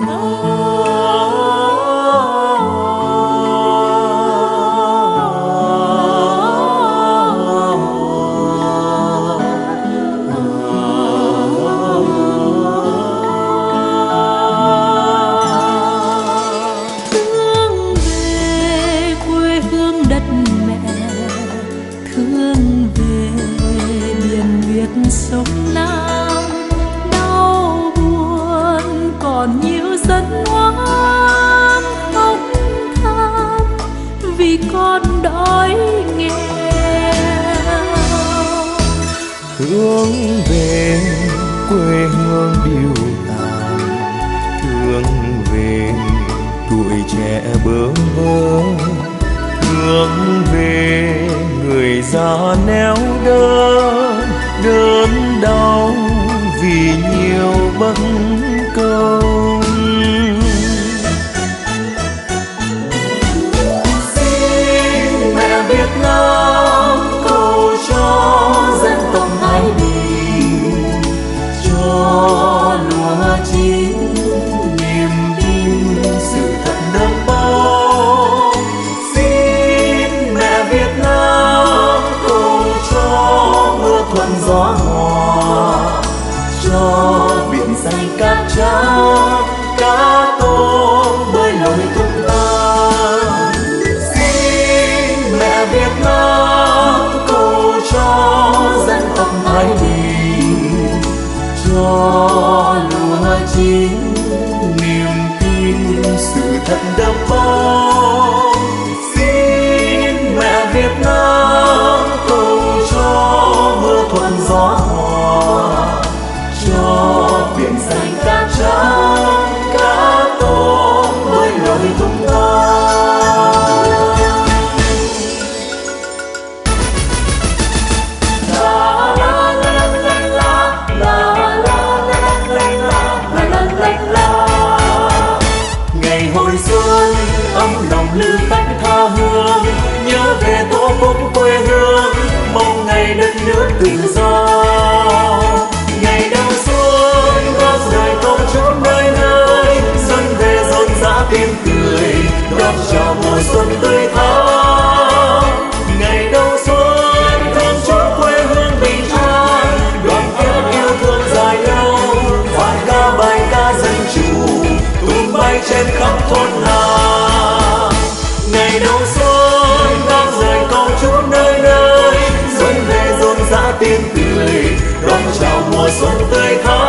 Oh. hướng về quê hương điêu tàn thương về tuổi trẻ bơ vơ thương về người già neo đơn đơn đau vì nhiều bất công. ra cá bơi lội tung tăng xin mẹ Việt Nam cầu cho dân tộc thái bình, cho lúa chín niềm tin sự thật đã trắng cá tôm với lời tung ta lưu tách tha hương, nhớ về tổ quốc quê hương, mong ngày đất nước tự do. thôn làng ngày đông xuân vang dội câu chúc nơi nơi. Xuân về rộn rã tiếng cười, đón chào mùa xuân tươi thắm.